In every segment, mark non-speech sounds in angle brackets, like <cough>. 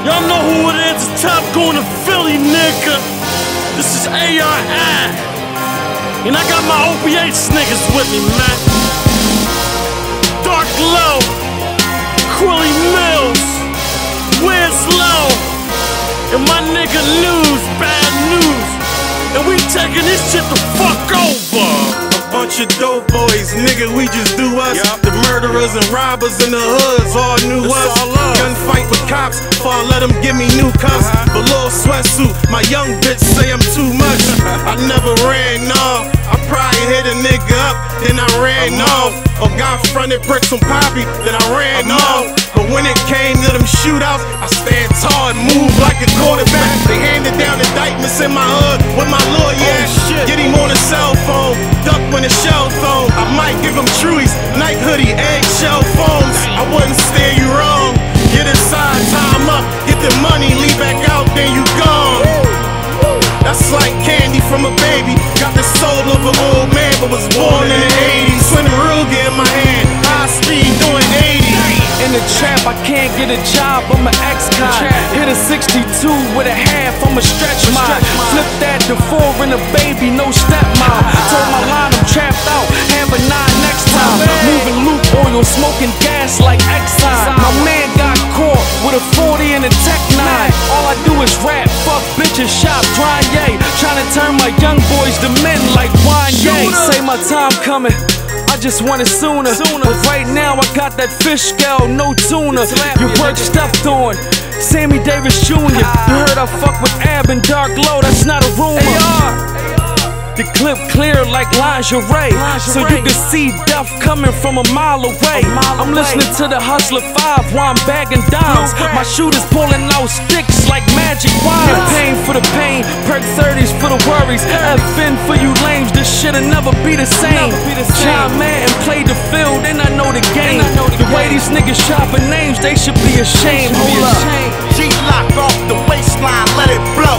Y'all know who it is. It's top going to Philly, nigga. This is ARI. And I got my OBH niggas with me, man. Dark Low, Quilly Mills, Wiz Low, and my nigga Newz, Bad News. And we taking this shit the fuck over bunch of dope boys, nigga, we just do us. Yep. The murderers and robbers in the hoods all knew it's us. All Cops, before I let them give me new cuffs. Uh-huh. Below sweatsuit, my young bitch say I'm too much. I never ran off. I probably hit a nigga up, then I ran I'm off. Or got fronted bricks from Poppy, then I ran I'm off. But when it came to them shootouts, I stand tall and move like a quarterback. They handed down indictments in my hood with my lawyer. Oh, Get him on a cell phone, duck when the shell phone. I might give him truies, night hoodie, eggshell That's like candy from a baby. Got the soul of an old man, but was born in the 80s. When the Ruger in my hand, high speed doing 80. In the trap, I can't get a job, I'm an ex-con. Hit a 62 with a half, I'm a stretch mine. Flip that to four in a baby, no stepmom. <laughs> Told my line I'm trapped out, have a nine next time. Moving loop oil, smoking gas like Exxon. My man got caught with a 40 and a Tech 9. All I do is rap, fuck bitches, shop, dry yay. To turn my young boys to men like Wanya. Say my time coming. I just want it sooner. sooner. But right now I got that fish scale, no tuna. You work stepped on. Sammy Davis Jr. You heard I fuck with Ab and DarkLo, that's not a rumor. The clip clear like lingerie, so you can see death coming from a mile away. I'm listening to the Hustler 5 while I'm bagging dimes. My shooters pulling out sticks like magic wires. Pain 30s for the worries. FN for you lames, this shit'll never be the same. John Madden played the field, and I know the game. The way these niggas shopping names, they should be ashamed. Hold up. Glock off the waistline, let it blow.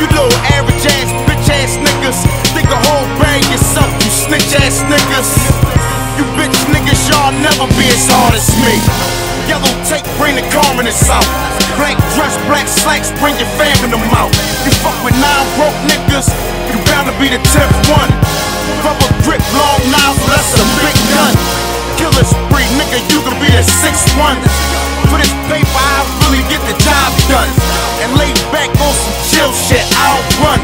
You little average ass, bitch ass niggas. Think a whole bag yourself, you snitch ass niggas. You bitch niggas, y'all never be as hard as me. Bring the carminess out. Black dress, black slacks, bring your fam in the mouth. You fuck with nine broke niggas, you bound to be the tenth one. Rubber grip, long nozzle, that's a big gun. Killer spree, nigga, you can be the sixth one. For this paper, I really get the job done. And lay back on some chill shit, I'll run.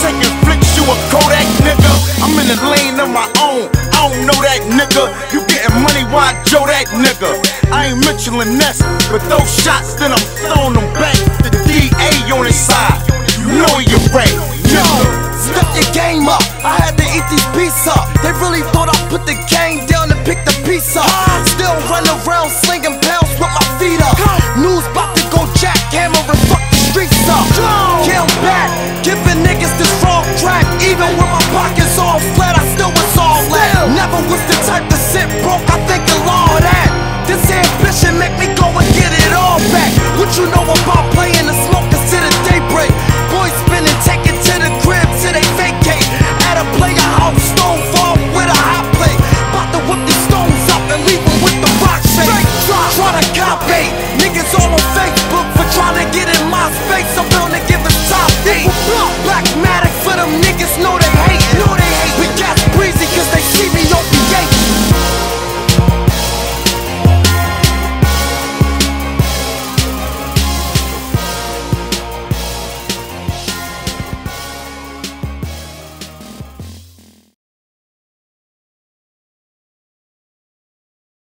Taking flicks, you a Kodak nigga. I'm in the lane of my own. I don't know that nigga. You getting money, why Joe that nigga? I ain't Mitchell and Ness, but those shots, then I'm throwing them back. The DA on his side. You know you're right. Yo, step your game up. I had to eat these beats up. They really thought I put the game down and pick the piece up.